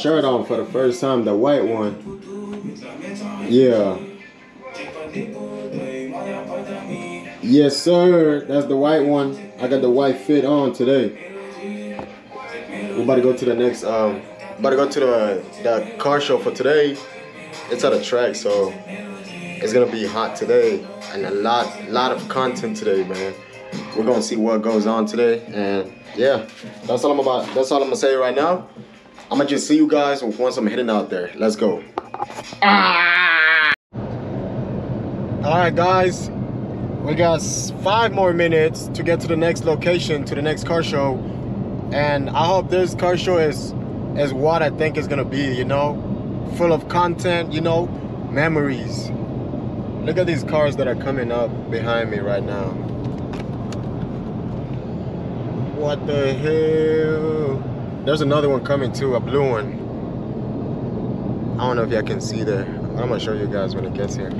shirt on for the first time, the white one. Yeah. Yes, sir. That's the white one. I got the white fit on today. We about to go to the next. Um, about to go to the the car show for today. It's at a track, so it's gonna be hot today and a lot lot of content today, man. We're gonna see what goes on today, and yeah, that's all I'm about. That's all I'm gonna say right now. I'm gonna just see you guys once I'm heading out there. Let's go. Ah! All right, guys. We got five more minutes to get to the next location, to the next car show. And I hope this car show is is what I think is gonna be, you know? Full of content, you know, memories. Look at these cars that are coming up behind me right now. What the hell? There's another one coming too, a blue one. I don't know if y'all can see there. I'm gonna show you guys when it gets here.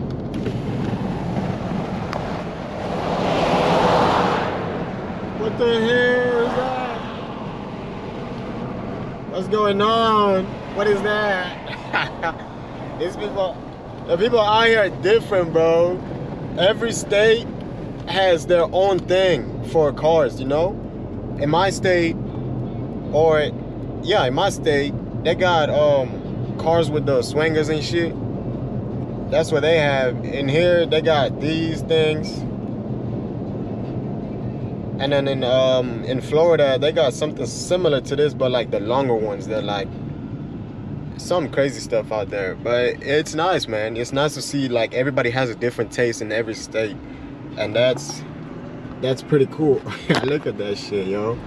What the hell is that? What's going on? What is that? These people, the people out here are different, bro. Every state has their own thing for cars, you know? In my state, or yeah, in my state, they got um cars with the swingers and shit. That's what they have. In here, they got these things. And then in um in Florida, they got something similar to this, but like the longer ones. They're like some crazy stuff out there. But it's nice, man. It's nice to see like everybody has a different taste in every state, and that's that's pretty cool. Look at that shit, yo.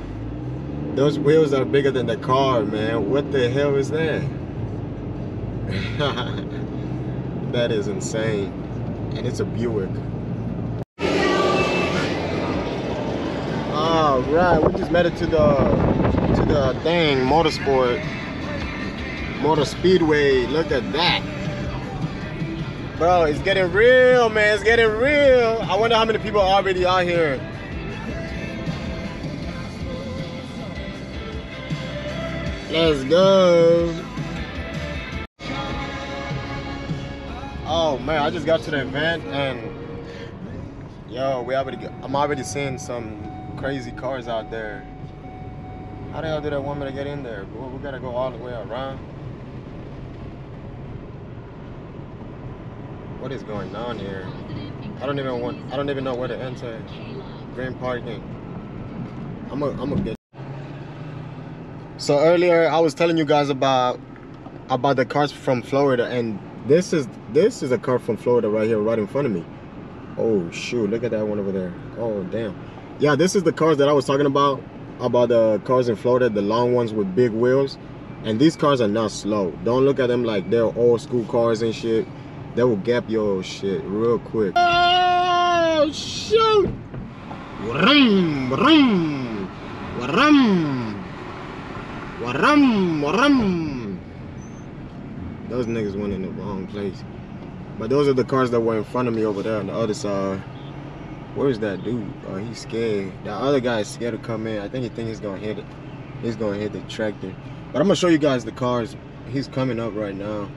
Those wheels are bigger than the car, man. What the hell is that? that is insane. And it's a Buick. All right, we just made it to the to the dang motorsport, motor speedway. Look at that, bro. It's getting real, man. It's getting real. I wonder how many people are already out here. Let's go. Oh man, I just got to the event and yo, we already. I'm already seeing some crazy cars out there. How the hell did I want me to get in there? We, gotta go all the way around. What is going on here? I don't even want. I don't even know where to enter. Green parking. I'm gonna. I'm gonna get. So earlier I was telling you guys about about the cars from Florida, and this is this is a car from Florida right here, right in front of me. Oh shoot! Look at that one over there. Oh damn yeah this is the cars that i was talking about about the cars in florida the long ones with big wheels and these cars are not slow don't look at them like they're old school cars and shit they will gap your shit real quick oh shoot Wrum, wrum, wrum, wrum, wrum. those niggas went in the wrong place but those are the cars that were in front of me over there on the other side Where's that dude? Oh, he's scared. The other guy is scared to come in. I think he think he's gonna hit it. He's gonna hit the tractor. But I'm gonna show you guys the cars. He's coming up right now.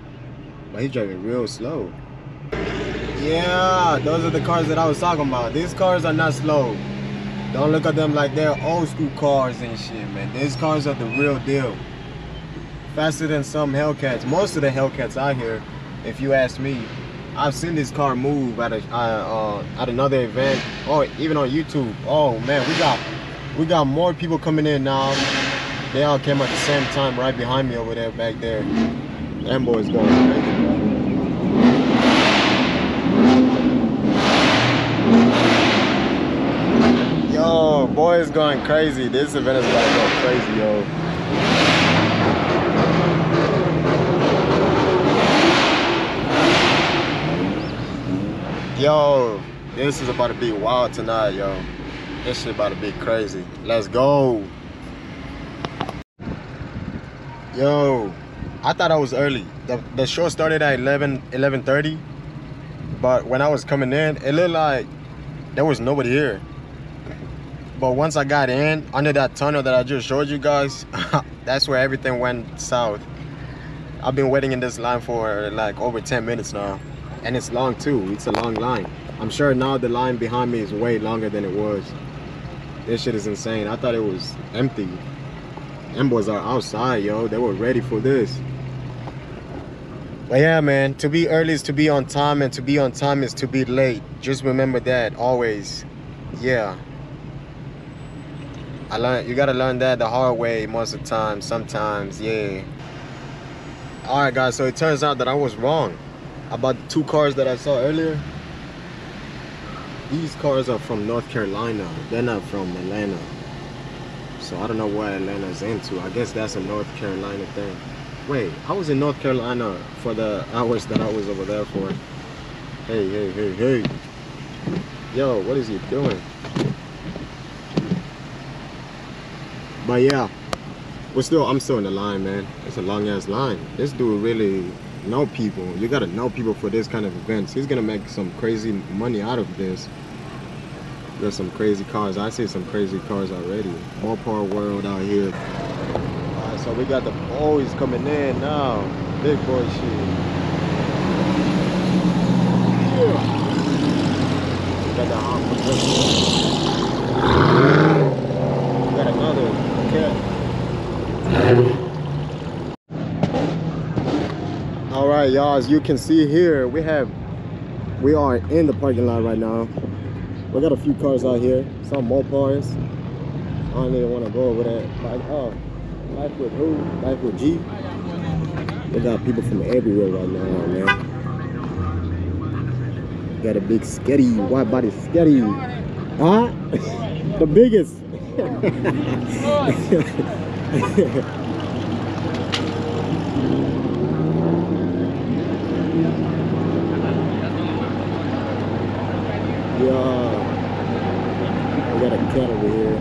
But he's driving real slow. Yeah, those are the cars that I was talking about. These cars are not slow. Don't look at them like they're old school cars and shit, man. These cars are the real deal. Faster than some Hellcats. Most of the Hellcats out here, if you ask me, I've seen this car move at a uh, at another event or even on YouTube. Oh man, we got we got more people coming in now. They all came at the same time right behind me over there back there. Them boys going crazy. Yo, is going crazy. This event is about to go crazy, yo. Yo, this is about to be wild tonight, yo. This shit about to be crazy. Let's go. Yo, I thought I was early. The, the show started at 11, 11.30. But when I was coming in, it looked like there was nobody here. But once I got in under that tunnel that I just showed you guys, that's where everything went south. I've been waiting in this line for like over 10 minutes now. And it's long too. It's a long line. I'm sure now the line behind me is way longer than it was. This shit is insane. I thought it was empty. Them boys are outside, yo. They were ready for this. But yeah, man, to be early is to be on time, and to be on time is to be late. Just remember that always. Yeah. I learned you gotta learn that the hard way most of the time, sometimes, yeah. Alright guys, so it turns out that I was wrong about the two cars that I saw earlier. These cars are from North Carolina. They're not from Atlanta. So I don't know what Atlanta's into. I guess that's a North Carolina thing. Wait, I was in North Carolina for the hours that I was over there for. Hey, hey, hey, hey. Yo, what is he doing? But yeah, we're still, I'm still in the line, man. It's a long ass line. This dude really know people. You gotta know people for this kind of events. He's gonna make some crazy money out of this. There's some crazy cars. I see some crazy cars already. Mopar World out here. So we got the boys coming in now. Big boy shit. Yeah. We got the We got another cat. all right y'all as you can see here we have we are in the parking lot right now. We got a few cars out here some Mopars i don't even want to go over that. Like oh life with who? Life with g? We got people from everywhere right now man. Got a big sketty white body sketty. Huh? The biggest Yeah. Got cat over here.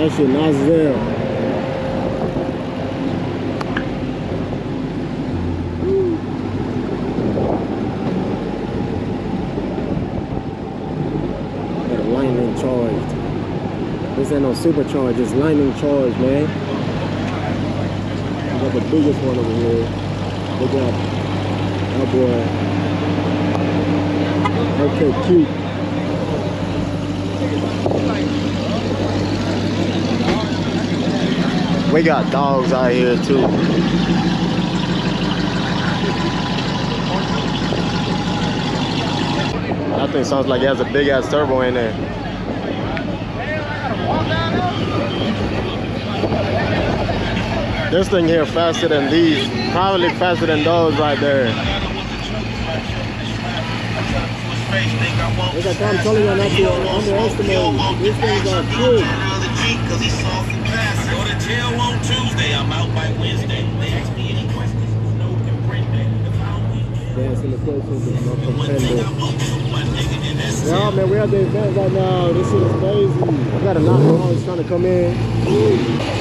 Nice as hell. Got a lightning charged. Supercharged, it's lightning charged, man. We got the biggest one over here. We got our boy. Okay, cute. We got dogs out here too. That thing sounds like it has a big ass turbo in there. This thing here faster than these, probably faster than those right there. Look at I'm telling you not to underestimate. These things are quick. Go to jail on Tuesday. I'm out by Wednesday. They ask me any questions. No can print that. If don't win, Dance the questions is no contender. I won't do, my nigga, and that's Yeah, man, we're at the event right now. This shit is crazy. I got a lot of cars trying to come in.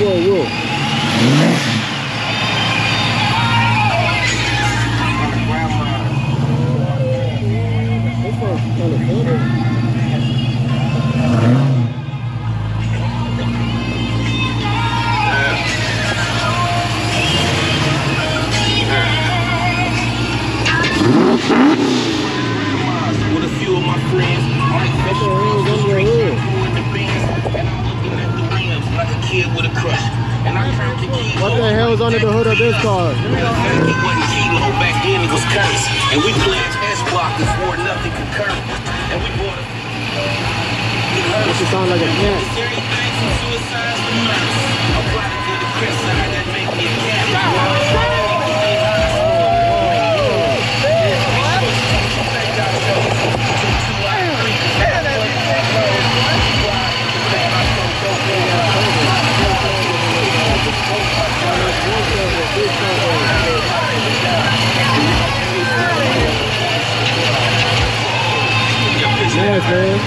哟哟。Key What the hell is under the hood of this car? He wasn't kilo back then, he was curse. And we pledged S block and swore nothing could curb. And we bought a This sound like a cat. Dirty things from suicides to murders. I'm plotting to the crib side that make me a cat. Man.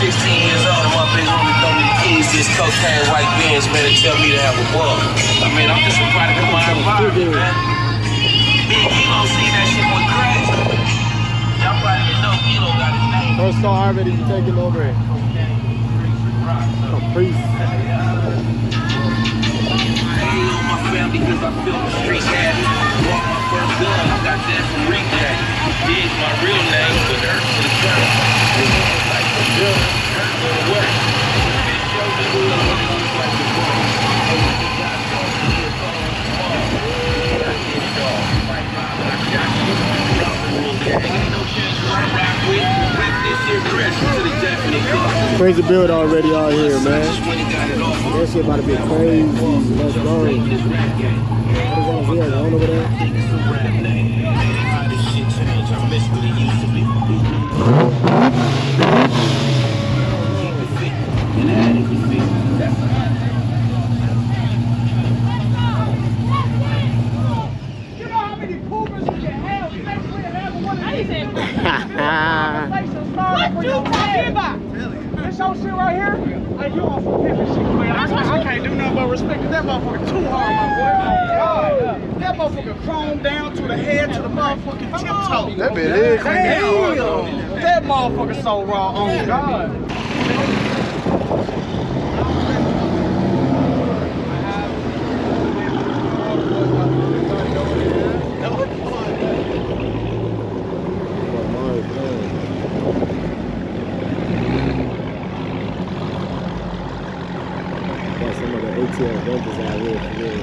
16 years old, my big homie throw me the keys. This cocaine white bands, man, and tell me to have a ball. I mean, I'm just a product of my environment, man. Big Kilo see that shit went crazy. Y'all probably know Kilo got his name. First car already taking over it. Caprice. Hey, on my family, cause I feel the streets had. Walk my first gun, I got that from Rick Dig's my real name, but. Like ball. Crazy build already out here, man. That shit about to be crazy. Let's go. What is? What you talking about? This shit right here? Like you on some pimpin' shit, man. I, I, I can't do nothing but respect that motherfucker too hard, my boy. Oh, God, that motherfucker chrome down to the head to the motherfucking tiptoe. That bit is clean. That motherfucker so raw on God. Of the ATL Avengers out real.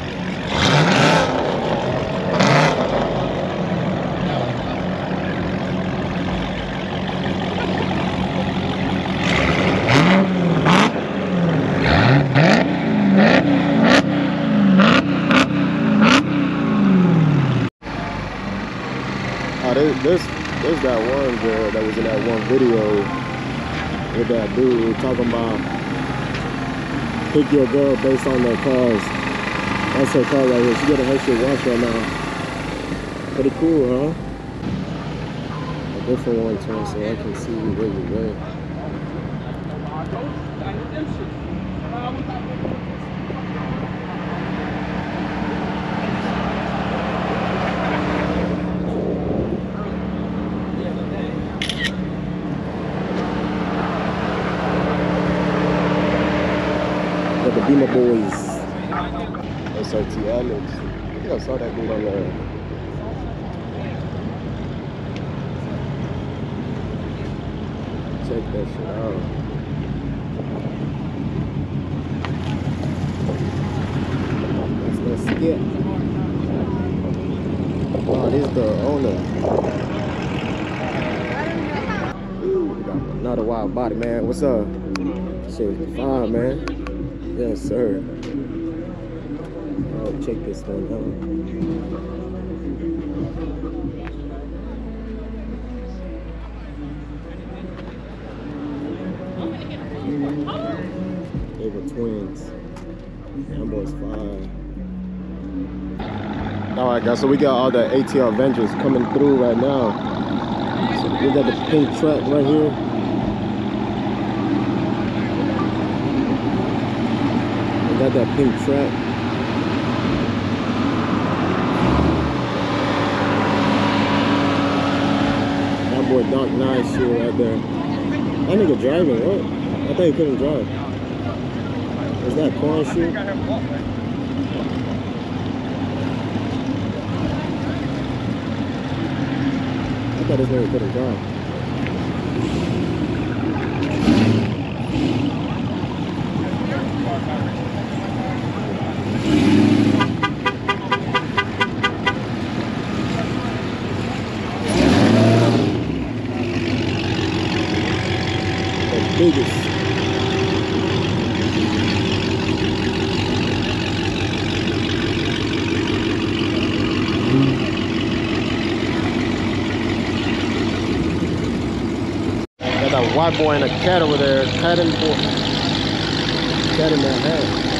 Oh, this, this, this that one girl that was in that one video with that dude talking about pick your girl based on their cars. That's her car right here. She getting her shit washed right now. Pretty cool, huh? A different one, too, so I can see where you're going. Got the Beamer Boys. SRT Alex. I think I saw that dude on the. Check that shit out. That's the skip. Oh, this is the owner. Ooh, another wild body, man. What's up? Shit, fine, man. Yes, sir. Check this one out. They were twins. Them boys fine. All right, guys. So we got all the ATL Avengers coming through right now. So we got the pink truck right here. We got that pink track. Dark Knight shit right there. That nigga driving, what? I thought he couldn't drive. Is that corn shit? I thought this nigga couldn't drive. The biggest. Got that white boy and a cat over there, cat boy. Cat in that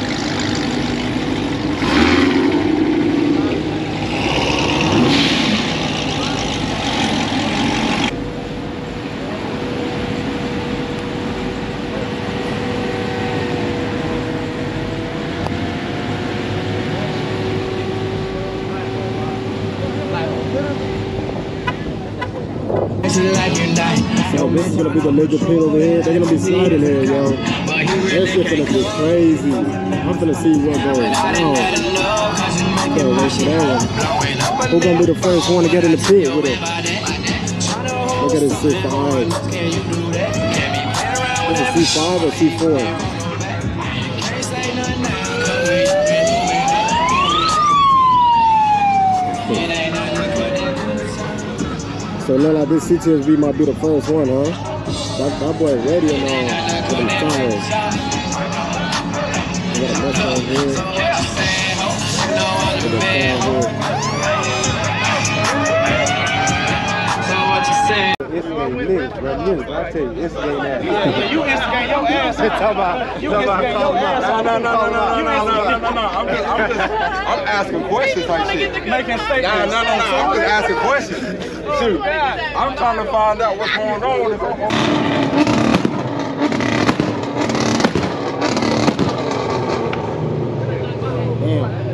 This is gonna be the legal pit over here. They're gonna be sliding here, yo. That shit gonna be crazy. I'm gonna see what goes down. Can't wait for that one. Who gonna be the first one to get in the pit with it? Look at this C5. Is it C5 or C4? So look like this CTSV might be the first one, huh? That, that boy ready and all for them tires. We got a Mustang here. With the. It's. No, no, no, no, no, no, no, no, no, no. I'm asking questions like shit. Making statements. Nah, no, no, no. I'm just asking questions. Shoot, I'm trying to find out what's going on. Damn.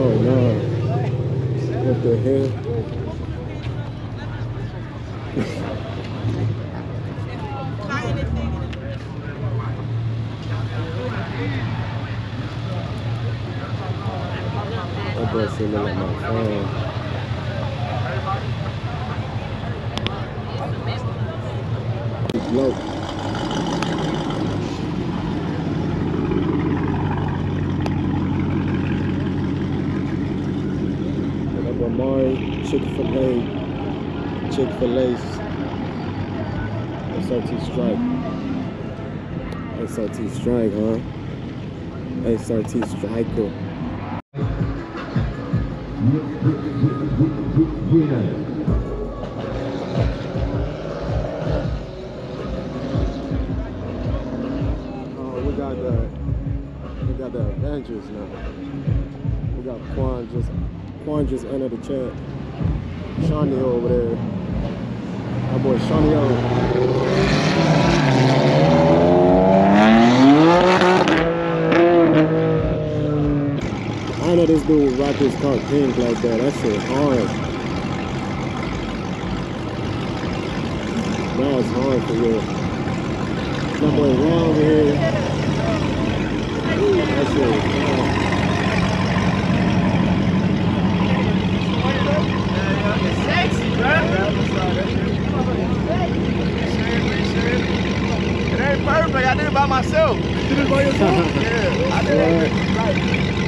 Oh no. What the hell? That boy seemed like my friend. Low. That boy Mari, Chick-fil-A, Chick-fil-A's SRT Strike. SRT Strike, huh? SRT Striker. Oh, we got the we got the Avengers now. We got Quan just Quan just entered the chat. Shawnee over there. My boy Shawnee O. I know this dude rock his car pink like that. That shit hard. That was hard for boy Ron over here. That shit hard. It ain't perfect. I did it by myself. You did it by yourself? yeah. I did it like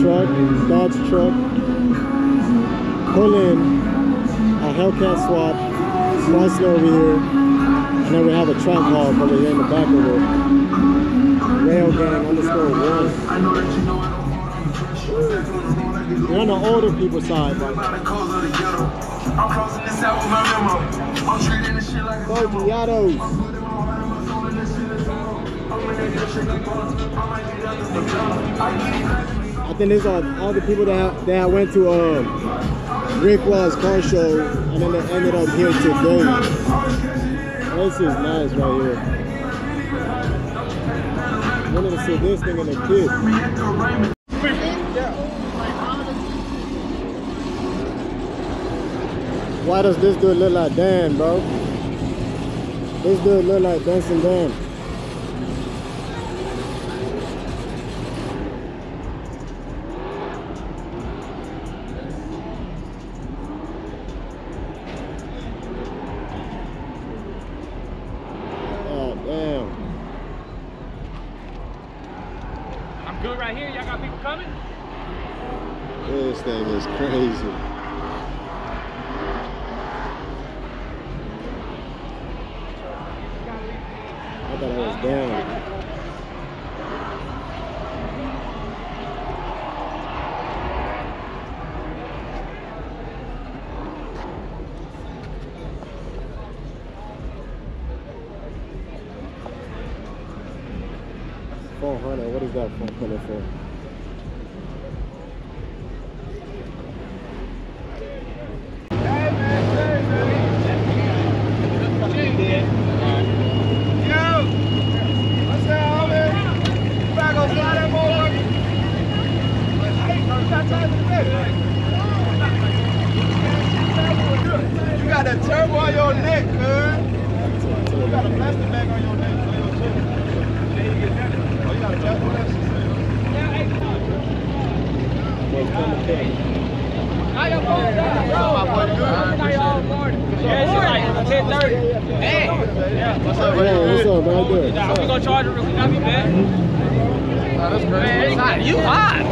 truck, Dodge truck, pull in, a Hellcat swap, Chrysler over here, and then we have a Trackhawk over here in the back of it. Rail gang underscore one. We're on the older people side? Go Giados. I think these are all the people that that went to um, Rick Ross car show and then they ended up here today. This is nice right here. Wanted to see this thing and a kid. Why does this dude look like Dan, bro? This dude look like Benson Dan. You got a turbo on your neck, man. You got a plastic bag on your neck your. Oh, you got a turbo on that shit, Well, come okay. I got both sides. Bro, I'm not all boarded. 10 30. Hey. Yeah. What's up, man? What's up, man? Good. Nah, we gonna charge it real quick. That'd be that's crazy. Man, it's hot. You hot.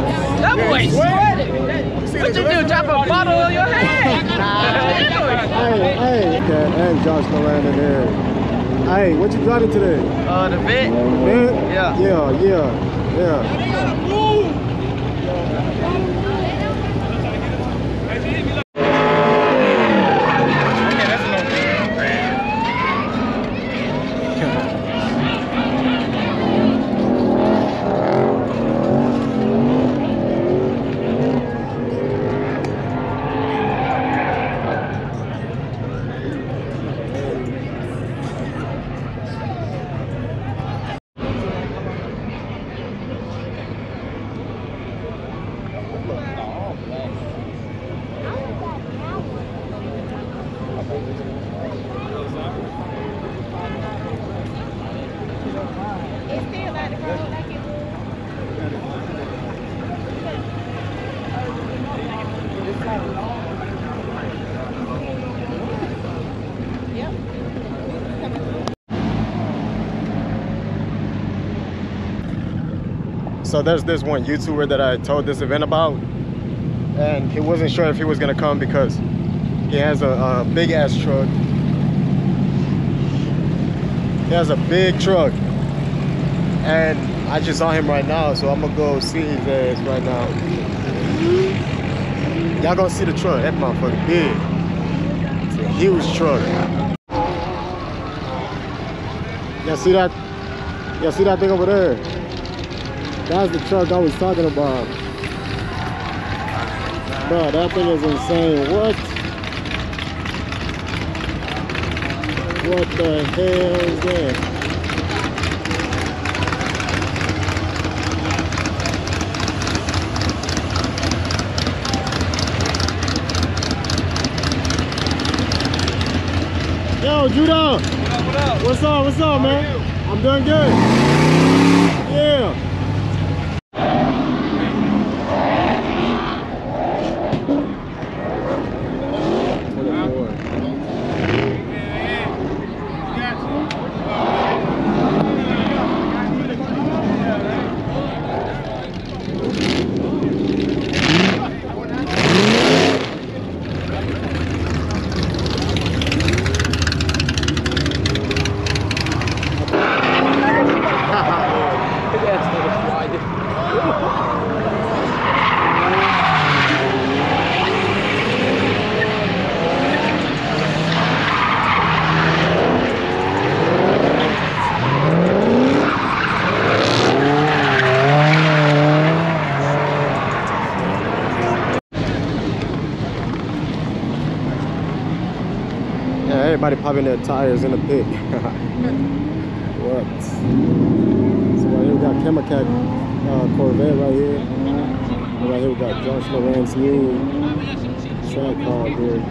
That boy sweating. What you do? Drop a bottle on your head. nah. Hey, hey. Okay, and Josh Moran in here. Hey, what you driving today? Uh, the vet. Vet? Yeah. Yeah, yeah, yeah. So there's this one YouTuber that I told this event about, and he wasn't sure if he was gonna come because he has a, a big ass truck. He has a big truck, and I just saw him right now, so I'm gonna go see his ass right now. Y'all gonna see the truck? That motherfucker big. It's a huge truck. Y'all see that? Y'all see that thing over there? That's the truck I was talking about. Bro, that thing is insane. What? What the hell is that? Yo, Judah! What's up? What's up, man? I'm doing good. Yeah. Yeah, everybody popping their tires in the pit. what? So right here we got Chemicat uh, Corvette right here. And right here we got Josh Lorenz new track car here.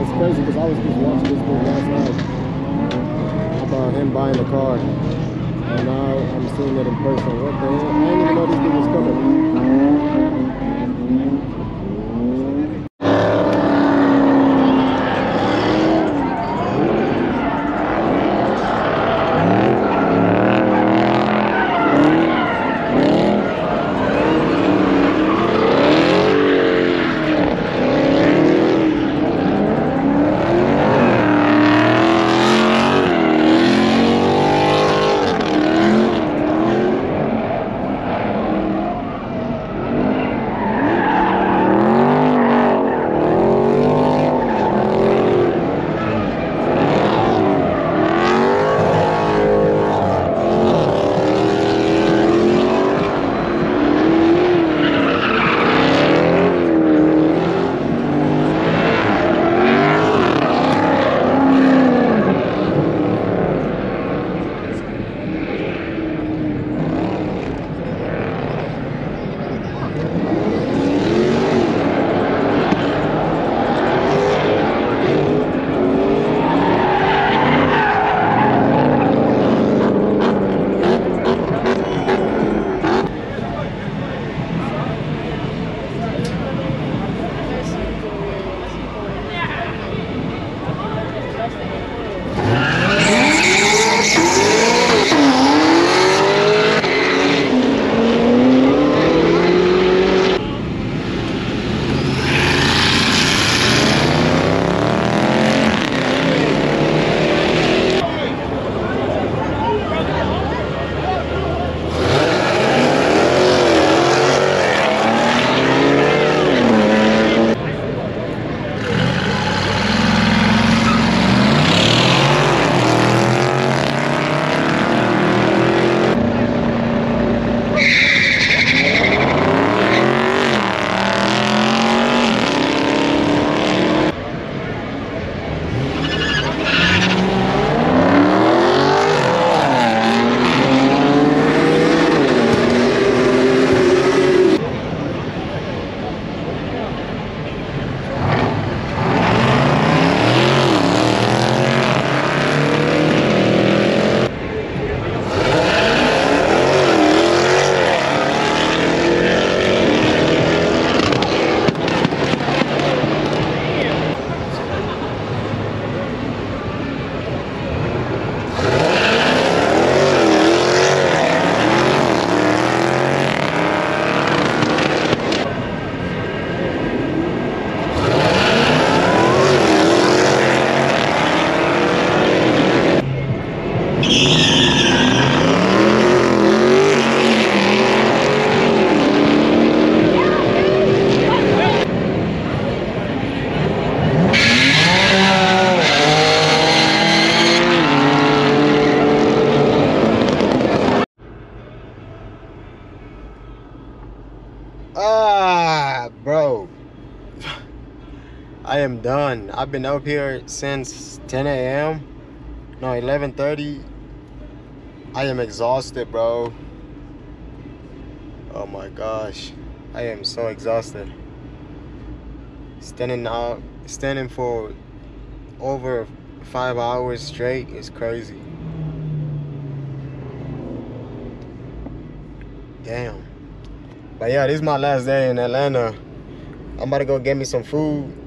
It's crazy because I was just watching this dude last night about him buying the car. And now I'm seeing it in person. What the hell? I didn't even know this dude was coming. I've been up here since 10 a.m. No, 11:30. I am exhausted, bro. Oh my gosh. I am so exhausted. Standing out, standing for over five hours straight is crazy. Damn. But yeah, this is my last day in Atlanta. I'm about to go get me some food.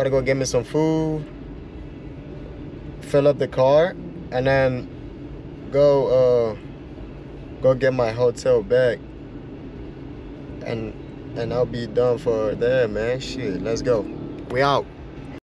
About to go get me some food. Fill up the car and then go uh go get my hotel back. And and I'll be done for there, man. Shit, let's go. We out.